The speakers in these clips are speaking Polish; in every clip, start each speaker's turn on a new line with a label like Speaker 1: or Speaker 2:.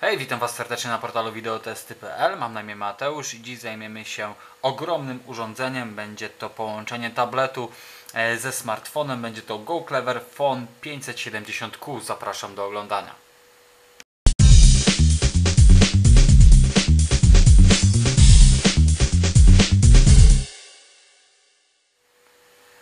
Speaker 1: Hej, witam Was serdecznie na portalu wideotesty.pl. Mam na imię Mateusz i dziś zajmiemy się ogromnym urządzeniem. Będzie to połączenie tabletu e, ze smartfonem. Będzie to Go Clever Phone 570Q. Zapraszam do oglądania.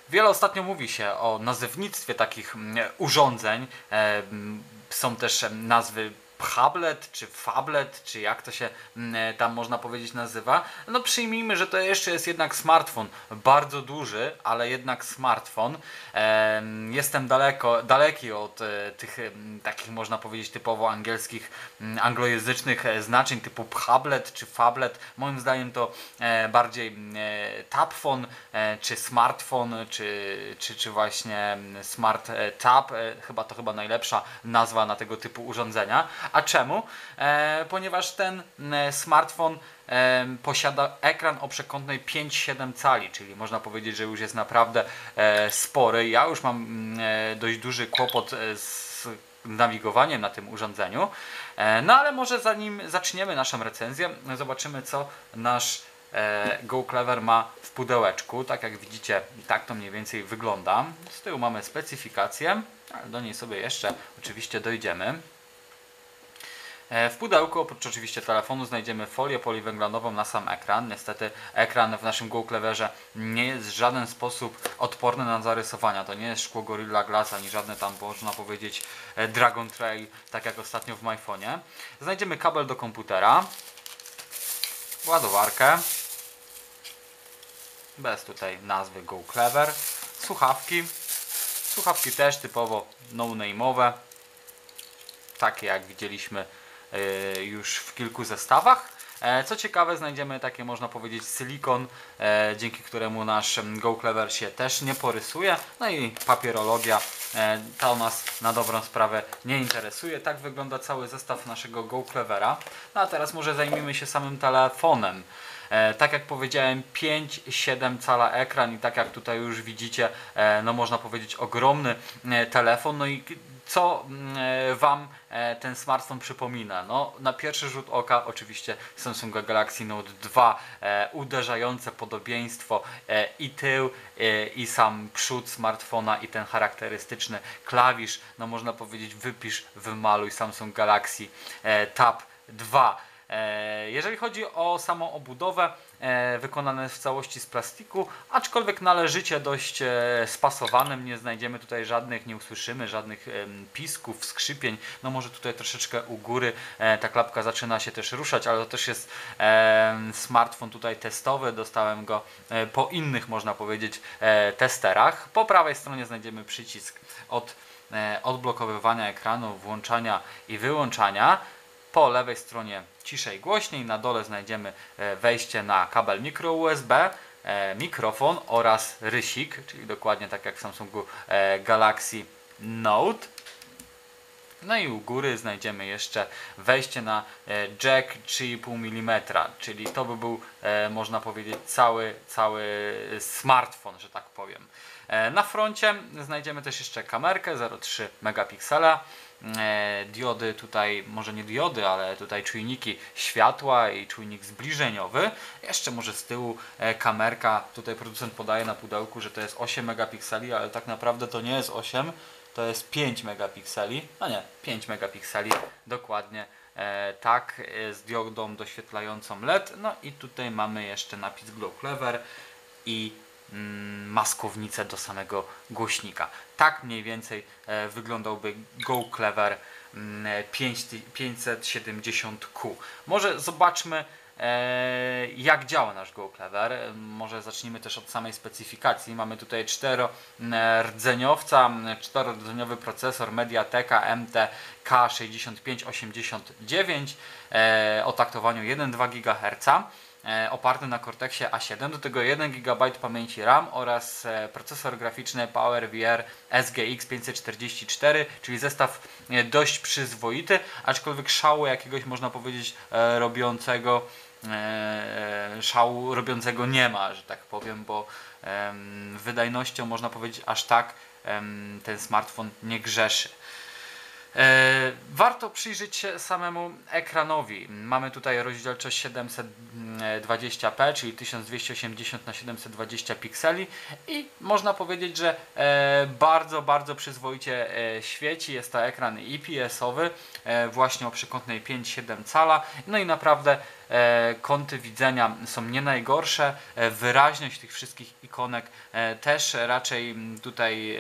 Speaker 1: Wiele ostatnio mówi się o nazewnictwie takich mm, urządzeń. E, m, Są też em, nazwy Phablet, czy Fablet, czy jak to się mm, tam można powiedzieć nazywa. No przyjmijmy, że to jeszcze jest jednak smartfon. Bardzo duży, ale jednak smartfon. Em, Jestem daleko, daleki od e, tych takich można powiedzieć typowo angielskich, mm, anglojęzycznych e, znaczeń typu Phablet czy Fablet. Moim zdaniem to e, bardziej mm, e, tapfon, e, czy smartfon, czy, czy, czy właśnie smart e, tab. E, Chyba to chyba najlepsza nazwa na tego typu urządzenia. A czemu? E, ponieważ ten mm, smartfon em, posiada ekran o przekątnej 5-7 cali, czyli można powiedzieć, że już jest naprawdę e, spory. Ja już mam mm, e, dość duży kłopot e, z nawigowaniem na tym urządzeniu. E, no ale może zanim zaczniemy naszą recenzję, zobaczymy co nasz e, Go Clever ma w pudełeczku. Tak jak widzicie, tak to mniej więcej wygląda. Z tyłu mamy specyfikację, ale do niej sobie jeszcze oczywiście dojdziemy. E, W pudełku, oprócz oczywiście telefonu, znajdziemy folię poliwęglanową na sam ekran. Niestety ekran w naszym Go Cleverze nie jest w żaden sposób odporny na zarysowania. To nie jest szkło Gorilla Glass, ani żadne tam, można powiedzieć, e, Dragon Trail, tak jak ostatnio w iPhone'ie. Znajdziemy kabel do komputera, ładowarkę, bez tutaj nazwy Go Clever, słuchawki, słuchawki też typowo no-name'owe, takie jak widzieliśmy już w kilku zestawach. E, Co ciekawe, znajdziemy takie, można powiedzieć, silikon, e, dzięki któremu nasz em, Go Clever się też nie porysuje. No i papierologia, e, to nas na dobrą sprawę nie interesuje. Tak wygląda cały zestaw naszego Go Clevera. No a teraz może zajmijmy się samym telefonem. E, tak jak powiedziałem 5-7 cala ekran i tak jak tutaj już widzicie, e, no można powiedzieć ogromny e, telefon. No i co mm, e, Wam e, ten smartfon przypomina? No, na pierwszy rzut oka oczywiście Samsung Galaxy Note 2 e, uderzające podobieństwo i tył i sam przód smartfona i ten charakterystyczny klawisz, no można powiedzieć wypisz, wymaluj Samsung Galaxy Tab 2. E, Jeżeli chodzi o samą obudowę, e, wykonane w całości z plastiku, aczkolwiek należycie dość e, spasowanym, nie znajdziemy tutaj żadnych, nie usłyszymy żadnych pisków, skrzypień, no może tutaj troszeczkę u góry ta klapka zaczyna się też ruszać, ale to też jest smartfon tutaj testowy, dostałem go po innych, można powiedzieć, testerach. Po prawej stronie znajdziemy przycisk od odblokowywania ekranu, włączania i wyłączania. Po lewej stronie ciszej głośniej, na dole znajdziemy e, wejście na kabel mikro USB, e, mikrofon oraz rysik, czyli dokładnie tak jak w Samsungu e, Galaxy Note. No i u góry znajdziemy jeszcze wejście na jack 3,5 mm, czyli to by był, można powiedzieć, cały, cały smartfon, że tak powiem. Na froncie znajdziemy też jeszcze kamerkę 0,3 megapiksela. E, Diody tutaj, może nie diody, ale tutaj czujniki światła i czujnik zbliżeniowy. Jeszcze może z tyłu e, kamerka, tutaj producent podaje na pudełku, że to jest 8 megapikseli, ale tak naprawdę to nie jest 8, to jest 5 megapikseli. No nie, 5 megapikseli dokładnie. E, tak, z diodą doświetlającą LED. No i tutaj mamy jeszcze napis Glow Clever i maskownicę do samego głośnika. Tak mniej więcej e, wyglądałby Go Clever mm, 5 570Q. Może zobaczmy e, jak działa nasz Go Clever. E, Może zacznijmy też od samej specyfikacji. Mamy tutaj czterordzeniowca, m, czterorodzeniowy procesor Mediateka MTK 6589 e, o taktowaniu 1,2 GHz e, oparty na Cortexie A7, do tego 1 GB pamięci RAM oraz e, procesor graficzny PowerVR SGX 544, czyli zestaw e, dość przyzwoity, aczkolwiek szału jakiegoś można powiedzieć robiącego szału robiącego nie ma, że tak powiem, bo wydajnością można powiedzieć aż tak ten smartfon nie grzeszy. E, warto przyjrzeć się samemu ekranowi. Mamy tutaj rozdzielczość 720p, czyli 1280 na 720 pikseli i można powiedzieć, że e, bardzo, bardzo przyzwoicie e, świeci. Jest to ekran IPS-owy, właśnie o przekątnej 5,7 cala. No i naprawdę kąty widzenia są nie najgorsze. Wyraźność tych wszystkich ikonek też raczej tutaj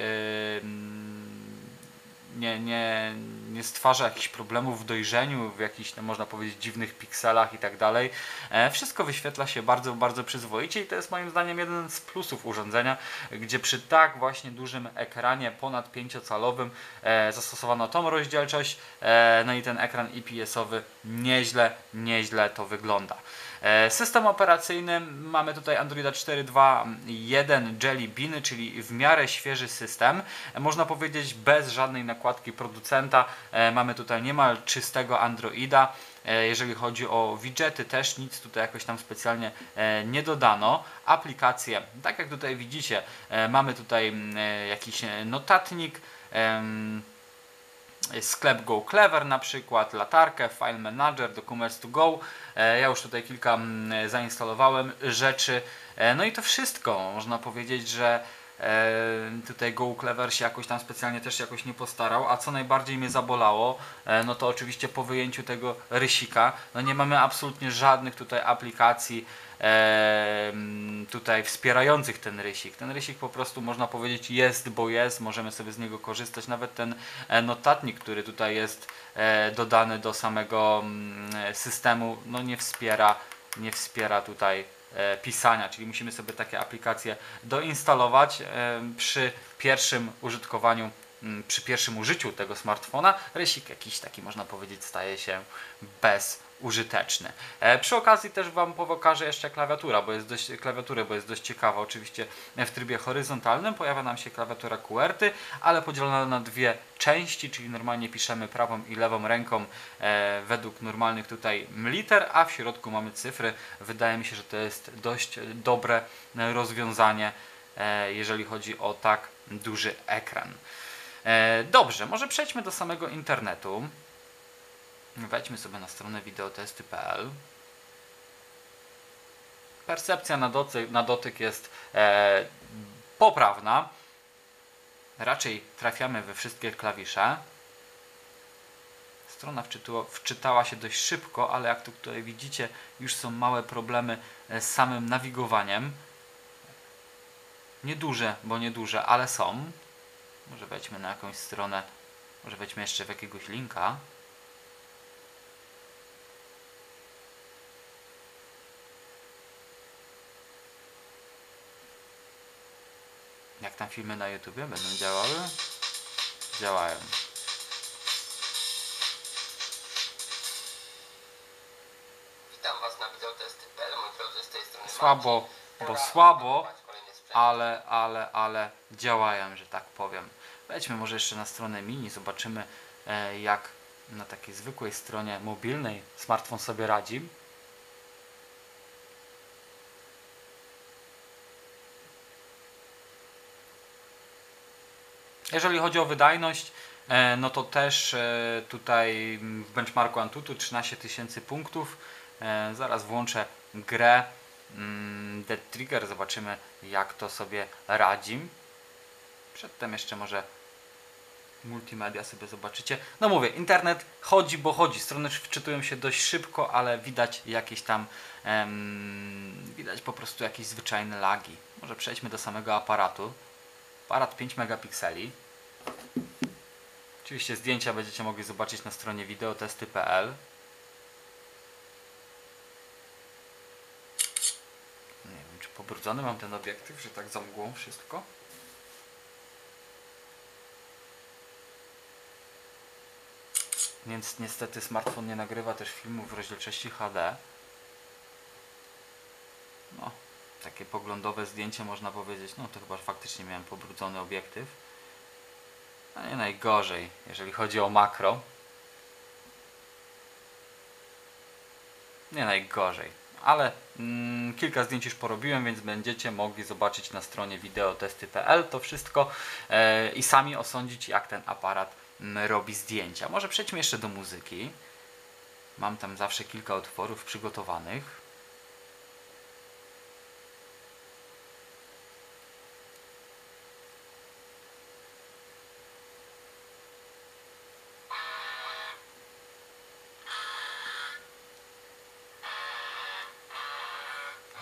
Speaker 1: nie, nie, nie stwarza jakichś problemów w dojrzeniu, w jakichś, no, można powiedzieć, dziwnych pikselach i tak dalej. E, Wszystko wyświetla się bardzo, bardzo przyzwoicie i to jest moim zdaniem jeden z plusów urządzenia, gdzie przy tak właśnie dużym ekranie ponad 5-calowym e, zastosowano tą rozdzielczość, e, no i ten ekran IPS-owy nieźle, nieźle to wygląda. E, System operacyjny mamy tutaj Androida 4.2.1 Jelly Bean, czyli w miarę świeży system. E, Można powiedzieć bez żadnej nakładki producenta. E, Mamy tutaj niemal czystego Androida. Jeżeli chodzi o widgety, też nic tutaj jakoś tam specjalnie nie dodano. Aplikacje, tak jak tutaj widzicie, mamy tutaj mm, jakiś notatnik. Sklep Go Clever na przykład, latarkę, File Manager, Documents to Go. E, Ja już tutaj kilka mm, zainstalowałem rzeczy. E, No i to wszystko. Można powiedzieć, że e, tutaj Go Clever się jakoś tam specjalnie też jakoś nie postarał. A co najbardziej mnie zabolało, no to oczywiście po wyjęciu tego rysika, no nie mamy absolutnie żadnych tutaj aplikacji tutaj wspierających ten rysik. Ten rysik po prostu można powiedzieć jest, bo jest, możemy sobie z niego korzystać. Nawet ten e, notatnik, który tutaj jest e, dodany do samego mm, systemu, no nie wspiera, nie wspiera tutaj e, pisania, czyli musimy sobie takie aplikacje doinstalować przy pierwszym użytkowaniu mm, przy pierwszym użyciu tego smartfona rysik jakiś taki można powiedzieć staje się bezużyteczny. E, przy okazji też Wam pokażę jeszcze klawiatura, bo jest dość, klawiaturę, bo jest dość ciekawa. Oczywiście w trybie horyzontalnym pojawia nam się klawiatura QWERTY, ale podzielona na dwie części, czyli normalnie piszemy prawą i lewą ręką e, według normalnych tutaj liter, a w środku mamy cyfry. Wydaje mi się, że to jest dość dobre rozwiązanie, e, jeżeli chodzi o tak duży ekran. E, Dobrze, może przejdźmy do samego internetu. Wejdźmy sobie na stronę wideotesty.pl. Percepcja na dotyk, na dotyk jest e, poprawna. Raczej trafiamy we wszystkie klawisze. Strona wczytła, wczytała się dość szybko, ale jak tu tutaj widzicie, już są małe problemy z samym nawigowaniem. Nieduże, bo nieduże, ale są. Może wejdźmy na jakąś stronę, może wejdźmy jeszcze w jakiegoś linka. Jak tam filmy na YouTubie będą działały? Działają.
Speaker 2: Witam Was na wideotesty.pl, moi drodzy, z tej strony
Speaker 1: Słabo, bo słabo, ale, ale, ale działają, że tak powiem. Wejdźmy może jeszcze na stronę mini, zobaczymy e, jak na takiej zwykłej stronie mobilnej smartfon sobie radzi. Jeżeli chodzi o wydajność, e, no to też e, tutaj w benchmarku Antutu 13 tysięcy punktów. E, Zaraz włączę grę mm, Dead Trigger, zobaczymy jak to sobie radzi. Przedtem jeszcze może multimedia sobie zobaczycie. No mówię, internet chodzi, bo chodzi. Strony wczytują się dość szybko, ale widać jakieś tam, em, widać po prostu jakieś zwyczajne lagi. Może przejdźmy do samego aparatu. Aparat 5 megapikseli. Oczywiście zdjęcia będziecie mogli zobaczyć na stronie wideotesty.pl. Nie wiem, czy pobrudzony mam ten obiektyw, że tak za mgłą wszystko. Więc niestety smartfon nie nagrywa też filmów w rozdzielczości HD. No, takie poglądowe zdjęcie można powiedzieć, no to chyba faktycznie miałem pobrudzony obiektyw. A nie najgorzej, jeżeli chodzi o makro. Nie najgorzej, ale mm, kilka zdjęć już porobiłem, więc będziecie mogli zobaczyć na stronie wideotesty.pl to wszystko e, i sami osądzić, jak ten aparat mm, robi zdjęcia. Może przejdźmy jeszcze do muzyki. Mam tam zawsze kilka utworów przygotowanych.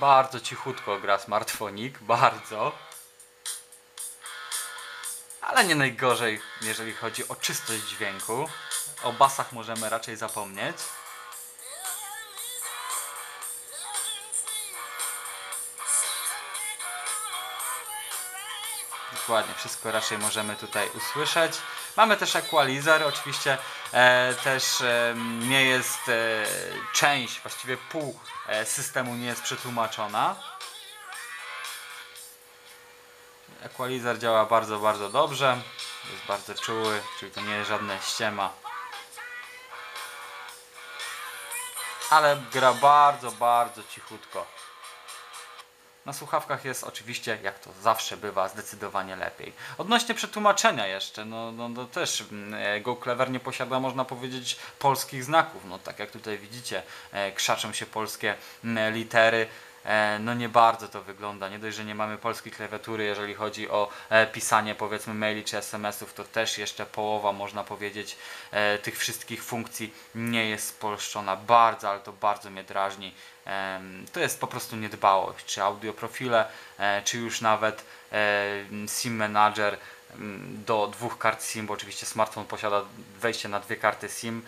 Speaker 1: Bardzo cichutko gra smartfonik, bardzo. Ale nie najgorzej, jeżeli chodzi o czystość dźwięku. O basach możemy raczej zapomnieć. Dokładnie, wszystko raczej możemy tutaj usłyszeć. Mamy też equalizer, oczywiście e, też e, nie jest e, część, właściwie pół e, systemu nie jest przetłumaczona. Equalizer działa bardzo, bardzo dobrze. Jest bardzo czuły, czyli to nie jest żadne ściema. Ale gra bardzo, bardzo cichutko. Na słuchawkach jest oczywiście, jak to zawsze bywa, zdecydowanie lepiej. Odnośnie przetłumaczenia jeszcze, no, no, no też mm, Go Clever nie posiada, można powiedzieć, polskich znaków. No tak jak tutaj widzicie, e, krzaczą się polskie mm, litery. E, No nie bardzo to wygląda. Nie dość, że nie mamy polskiej klawiatury, jeżeli chodzi o e, pisanie powiedzmy maili czy SMS-ów, to też jeszcze połowa można powiedzieć e, tych wszystkich funkcji nie jest spolszczona. Bardzo, ale to bardzo mnie drażni. To jest po prostu niedbałość. Czy audioprofile, czy już nawet SIM Manager mm, do dwóch kart SIM, bo oczywiście smartfon posiada wejście na dwie karty SIM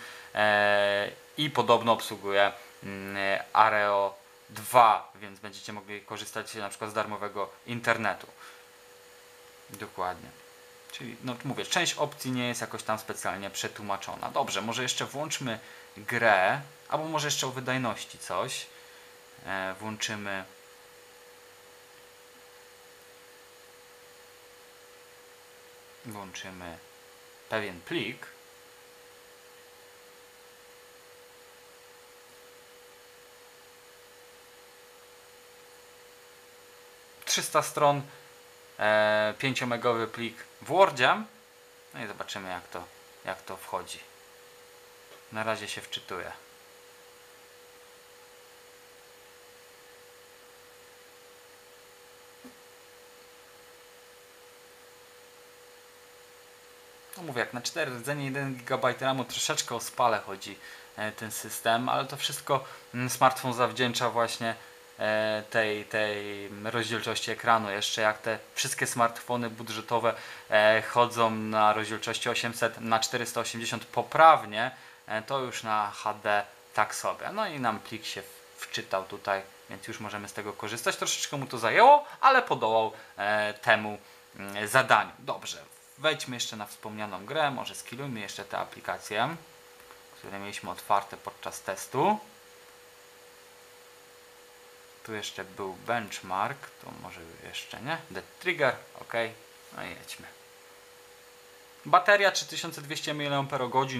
Speaker 1: i podobno obsługuje mm, Areo 2, więc będziecie mogli korzystać na przykład z darmowego internetu. Dokładnie. Czyli, no mówię, część opcji nie jest jakoś tam specjalnie przetłumaczona. Dobrze, może jeszcze włączmy grę, albo może jeszcze o wydajności coś. E, włączymy. Włączymy pewien plik. Trzysta stron, e, 5-megowy plik w Wordzie. No i zobaczymy jak to, jak to wchodzi. Na razie się wczytuje. No mówię, jak na 4 rdzenie 1 GB RAMu troszeczkę o spale chodzi e, ten system, ale to wszystko mm, smartfon zawdzięcza właśnie tej, tej rozdzielczości ekranu. Jeszcze jak te wszystkie smartfony budżetowe e, chodzą na rozdzielczości 800 na 480 poprawnie, e, to już na HD tak sobie. No i nam plik się wczytał tutaj, więc już możemy z tego korzystać. Troszeczkę mu to zajęło, ale podołał e, temu mm, zadaniu. Dobrze, wejdźmy jeszcze na wspomnianą grę, może skillujmy jeszcze te aplikacje, które mieliśmy otwarte podczas testu. Tu jeszcze był benchmark, to może jeszcze nie. The trigger, ok. No i jedźmy. Bateria 3200 mAh,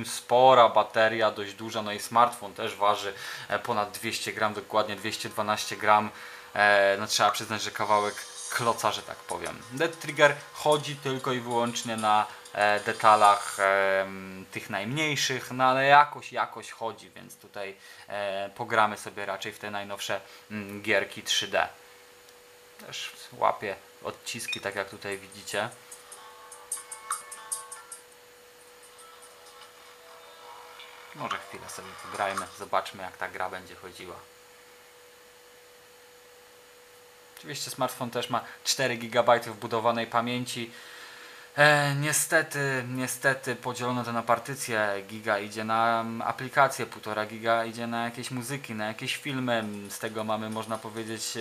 Speaker 1: spora bateria, dość duża, no i smartfon też waży e, ponad 200 gram, dokładnie 212 gram. E, No trzeba przyznać, że kawałek kloca, że tak powiem. Dead Trigger chodzi tylko i wyłącznie na detalach e, tych najmniejszych, no ale jakoś, jakoś chodzi, więc tutaj e, pogramy sobie raczej w te najnowsze gierki 3D. Też łapie odciski, tak jak tutaj widzicie. Może chwilę sobie pograjmy, zobaczmy jak ta gra będzie chodziła. Oczywiście smartfon też ma 4 GB wbudowanej pamięci. E, niestety, niestety podzielono to na partycje. Giga idzie na aplikacje, 1,5 giga idzie na jakieś muzyki, na jakieś filmy. Z tego mamy, można powiedzieć, e,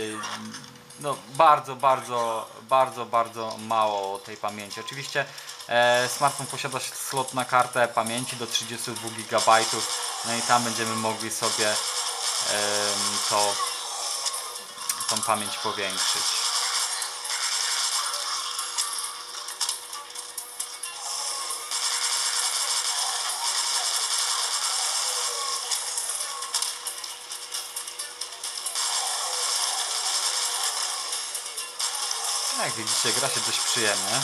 Speaker 1: no bardzo, bardzo, bardzo, bardzo mało tej pamięci. Oczywiście e, smartfon posiada slot na kartę pamięci do 32 GB. No i tam będziemy mogli sobie em, to tą pamięć powiększyć. widzicie gra się dość przyjemnie.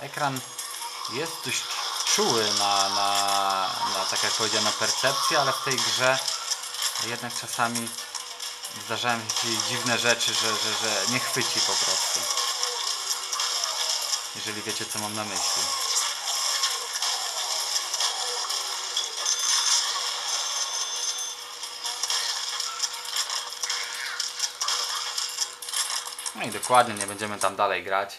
Speaker 1: ekran jest dość czuły na, na, na tak jak powiedziałem, na percepcję, ale w tej grze jednak czasami zdarzają się jakieś dziwne rzeczy, że, że, że nie chwyci po prostu. Jeżeli wiecie co mam na myśli. No i dokładnie, nie będziemy tam dalej grać.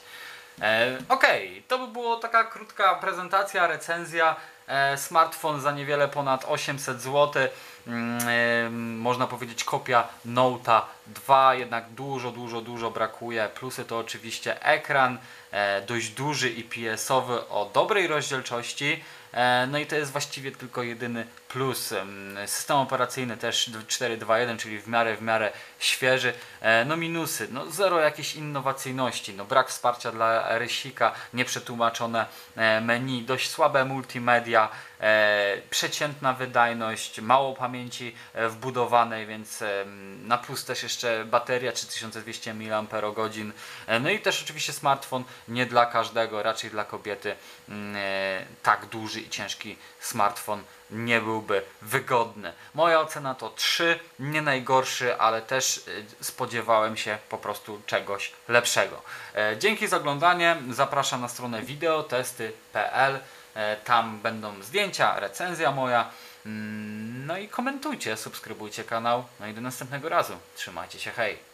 Speaker 1: E, Okej, to by było taka krótka prezentacja, recenzja. E, smartfon za niewiele ponad 800 zł. Mm, e, można powiedzieć kopia Note'a 2, jednak dużo, dużo, dużo brakuje. Plusy to oczywiście ekran, e, dość duży IPS-owy o dobrej rozdzielczości. E, No i to jest właściwie tylko jedyny plus. Em, System operacyjny też 4.2.1, czyli w miarę w miarę świeży. E, No minusy, no zero jakiejś innowacyjności, no brak wsparcia dla rysika, nieprzetłumaczone e, menu, dość słabe multimedia, e, przeciętna wydajność, mało pamięci e, wbudowanej, więc em, na plus też jeszcze bateria 3200 mAh. E, No i też oczywiście smartfon nie dla każdego, raczej dla kobiety mm, e, tak duży i ciężki smartfon nie byłby wygodny. Moja ocena to 3, nie najgorszy, ale też y, spodziewałem się po prostu czegoś lepszego. E, Dzięki za oglądanie, zapraszam na stronę wideotesty.pl, E, tam będą zdjęcia, recenzja moja, Mm, no i komentujcie, subskrybujcie kanał, no i do następnego razu. Trzymajcie się, hej!